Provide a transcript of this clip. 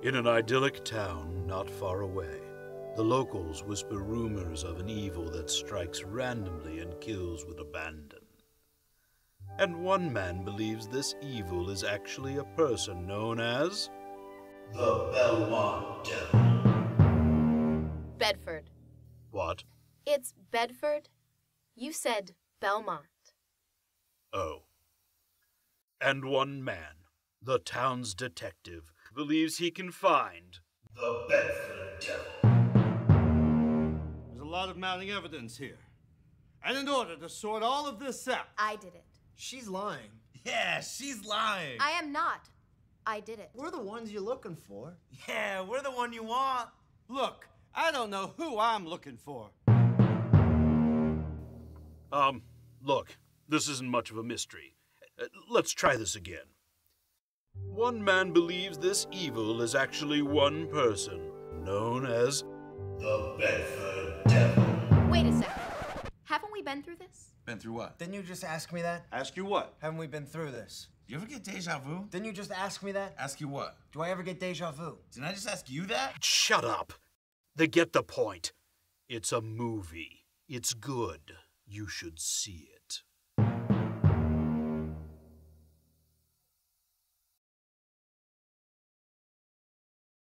In an idyllic town not far away, the locals whisper rumors of an evil that strikes randomly and kills with abandon. And one man believes this evil is actually a person known as the Belmont Devil. Bedford. What? It's Bedford. You said Belmont. Oh. And one man, the town's detective, believes he can find the Bedford Devil. There's a lot of mounting evidence here. And in order to sort all of this out, I did it. She's lying. Yeah, she's lying. I am not. I did it. We're the ones you're looking for. Yeah, we're the one you want. look, I don't know who I'm looking for. Um, look, this isn't much of a mystery. Uh, let's try this again. One man believes this evil is actually one person, known as the Bedford Devil. Wait a second. Haven't we been through this? Been through what? Didn't you just ask me that? Ask you what? Haven't we been through this? You ever get deja vu? Didn't you just ask me that? Ask you what? Do I ever get deja vu? Didn't I just ask you that? Shut up. They get the point. It's a movie. It's good. You should see it.